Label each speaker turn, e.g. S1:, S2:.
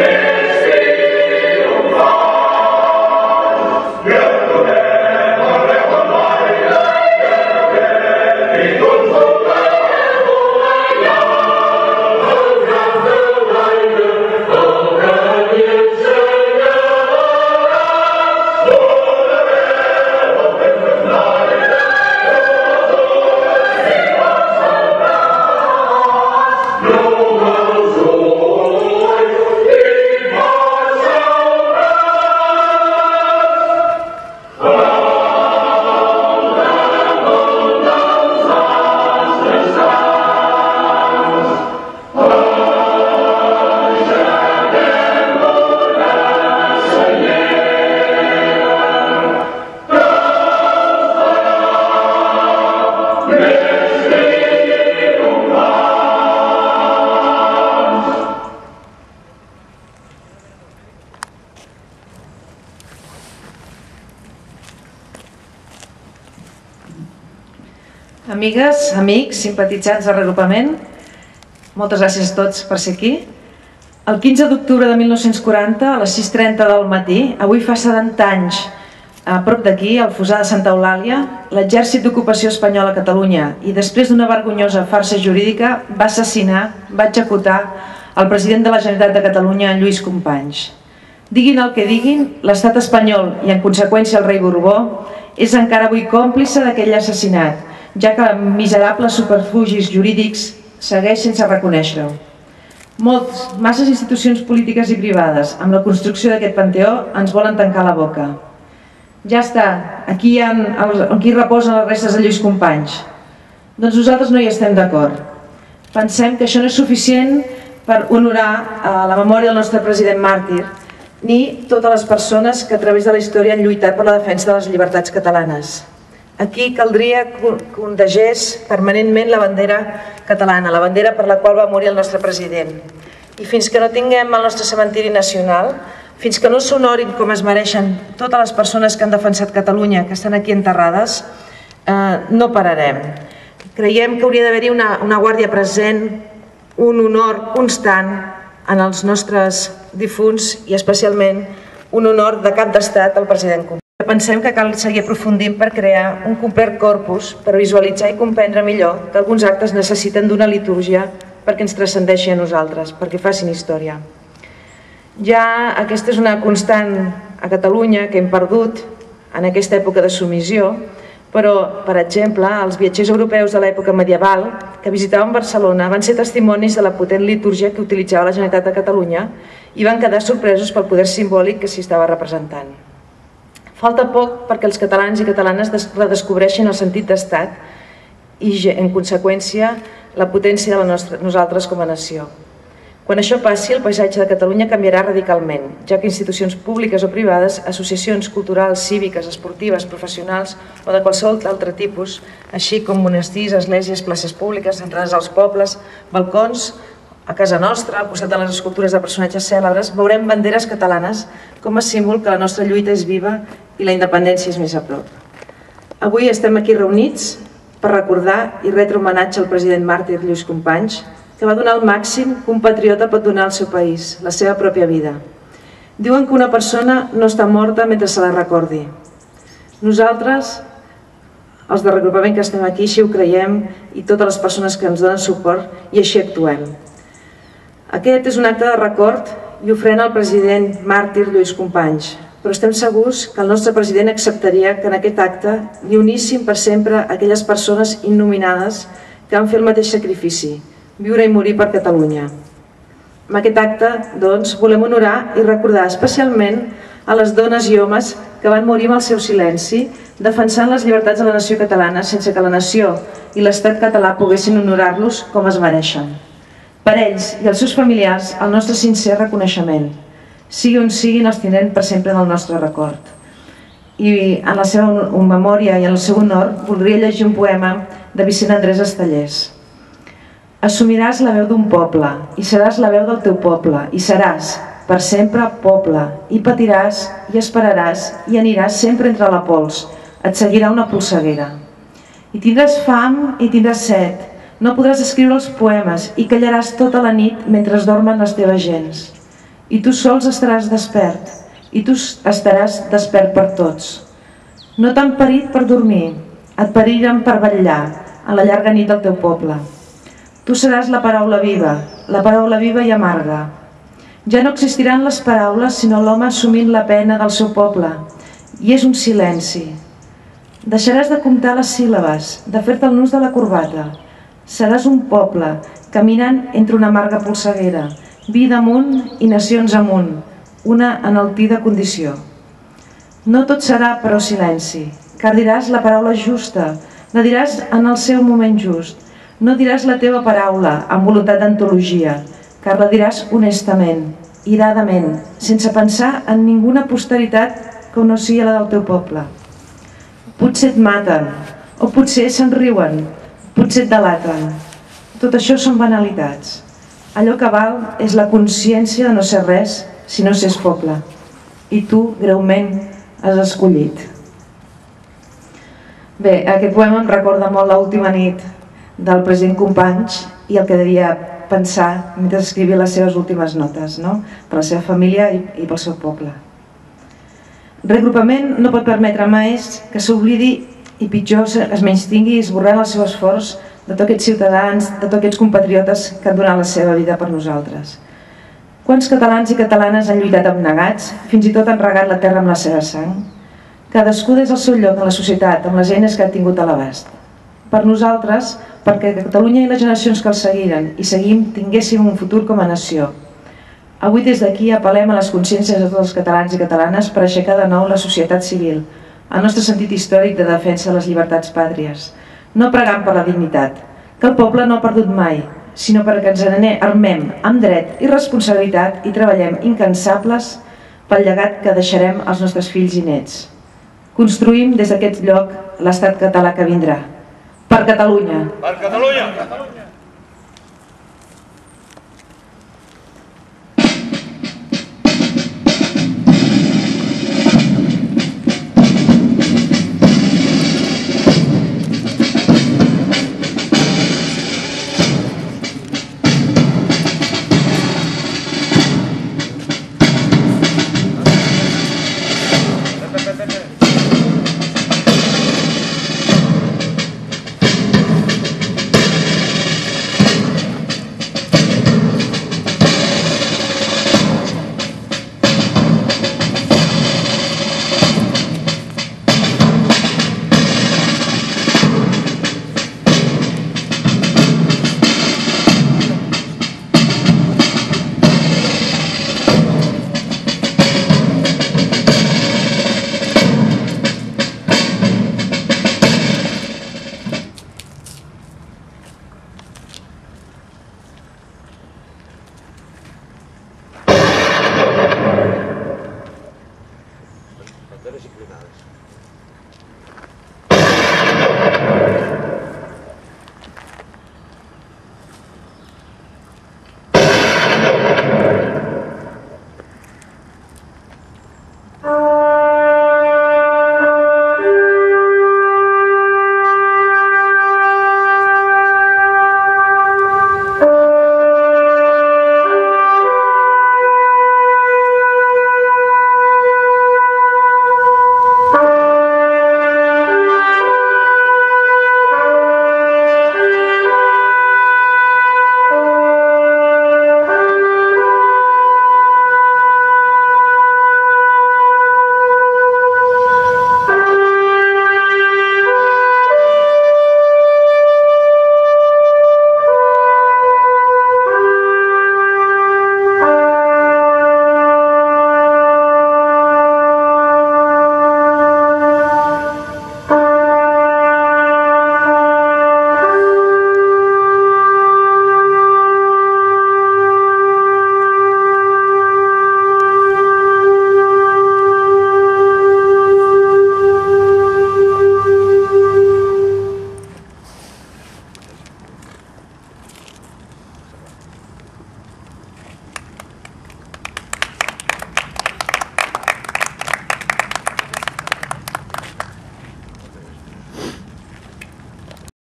S1: Yeah. Amigues, amics, simpatitzants del regrupament, moltes gràcies a tots per ser aquí. El 15 d'octubre de 1940, a les 6.30 del matí, avui fa 70 anys, a prop d'aquí, al Fosà de Santa Eulàlia, l'exèrcit d'ocupació espanyola a Catalunya i després d'una vergonyosa farsa jurídica va assassinar, va executar el president de la Generalitat de Catalunya, Lluís Companys. Diguin el que diguin, l'estat espanyol i en conseqüència el rei Borbó és encara avui còmplice d'aquell assassinat, ja que miserables superfugis jurídics segueix sense reconèixer-ho. Molts, masses institucions polítiques i privades, amb la construcció d'aquest panteó, ens volen tancar la boca. Ja està, aquí, hi ha, aquí reposen les restes de Lluís Companys. Doncs nosaltres no hi estem d'acord. Pensem que això no és suficient per honorar eh, la memòria del nostre president màrtir, ni totes les persones que a través de la història han lluitat per la defensa de les llibertats catalanes. Aquí caldria que ondegés permanentment la bandera catalana, la bandera per la qual va morir el nostre president. I fins que no tinguem el nostre cementiri nacional, fins que no s'honorin com es mereixen totes les persones que han defensat Catalunya, que estan aquí enterrades, eh, no pararem. Creiem que hauria d'haver-hi una, una guàrdia present, un honor constant en els nostres difunts i especialment un honor de cap d'estat al president Companys. Pensem que cal seguir aprofundint per crear un complet corpus per visualitzar i comprendre millor que alguns actes necessiten d'una litúrgia perquè ens transcendeixi a nosaltres, perquè facin història. Ja aquesta és una constant a Catalunya que hem perdut en aquesta època de submissió, però, per exemple, els viatgers europeus de l'època medieval que visitaven Barcelona van ser testimonis de la potent litúrgia que utilitzava la Generalitat de Catalunya i van quedar sorpresos pel poder simbòlic que s'hi estava representant. Falta poc perquè els catalans i catalanes redescobreixin el sentit d'estat i, en conseqüència, la potència de la nostra, nosaltres com a nació. Quan això passi, el paisatge de Catalunya canviarà radicalment, ja que institucions públiques o privades, associacions culturals, cíviques, esportives, professionals o de qualsevol altre tipus, així com monestirs, esglésies, places públiques, entrades als pobles, balcons, a casa nostra, al costat de les escultures de personatges cèlebres, veurem banderes catalanes com a símbol que la nostra lluita és viva i la independència és més a prop. Avui estem aquí reunits per recordar i retre homenatge al president màrtir Lluís Companys, que va donar el màxim que un patriota pot donar al seu país, la seva pròpia vida. Diuen que una persona no està morta mentre se la recordi. Nosaltres, els de regrupament que estem aquí, així ho creiem i totes les persones que ens donen suport i així actuem. Aquest és un acte de record i ofrena al president màrtir Lluís Companys, però estem segurs que el nostre president acceptaria que en aquest acte li uníssim per sempre aquelles persones innominades que han fet el mateix sacrifici, viure i morir per Catalunya. Amb aquest acte, doncs, volem honorar i recordar especialment a les dones i homes que van morir amb el seu silenci defensant les llibertats de la nació catalana sense que la nació i l'estat català poguessin honorar-los com es mereixen. Per ells i els seus familiars, el nostre sincer reconeixement. Sigui on siguin, els tindrem per sempre en el nostre record. I en la seva memòria i en el seu honor voldria llegir un poema de Vicent Andrés Estellers. Assumiràs la veu d'un poble i seràs la veu del teu poble i seràs per sempre poble i patiràs i esperaràs i aniràs sempre entre la pols. Et seguirà una polseguera. I tindràs fam i tindràs set. No podràs escriure els poemes i callaràs tota la nit mentre dormen les teves gens. I tu sols estaràs despert i tu estaràs despert per tots. No t'han parit per dormir, et pariren per vetllar a la llarga nit del teu poble. Tu seràs la paraula viva, la paraula viva i amarga. Ja no existiran les paraules, sinó l'home assumint la pena del seu poble. I és un silenci. Deixaràs de comptar les síl·labes, de fer-te el nus de la corbata. Seràs un poble, caminant entre una amarga polseguera, vida amunt i nacions amunt, una enaltida condició. No tot serà, però, silenci, car diràs la paraula justa, la diràs en el seu moment just, no diràs la teva paraula amb voluntat d'antologia, car la diràs honestament, iradament, sense pensar en ninguna posteritat que no sigui la del teu poble. Potser et maten, o potser se'n riuen, potser et delaten. Tot això són banalitats. Allò que val és la consciència de no ser res si no s'és poble. I tu, greument, has escollit. Bé, aquest poema em recorda molt l'última nit del president Companys i el que devia pensar mentre escrivia les seves últimes notes, no? per la seva família i, i pel seu poble. Regrupament no pot permetre mai que s'oblidi i pitjor es menys tingui esborrant el seu esforç de tots aquests ciutadans, de tots aquests compatriotes que han donat la seva vida per nosaltres. Quants catalans i catalanes han lluitat abnegats, fins i tot han regat la terra amb la seva sang? Cadascú des del seu lloc en la societat, amb les eines que ha tingut a l'abast. Per nosaltres, perquè Catalunya i les generacions que el seguiren i seguim tinguéssim un futur com a nació. Avui des d'aquí apel·lem a les consciències de tots els catalans i catalanes per aixecar de nou la societat civil, el nostre sentit històric de defensa de les llibertats pàtries, no pregant per la dignitat, que el poble no ha perdut mai, sinó perquè ens armem amb dret i responsabilitat i treballem incansables pel llegat que deixarem als nostres fills i nets. Construïm des d'aquest lloc l'estat català que vindrà. Per Catalunya.
S2: Per Catalunya.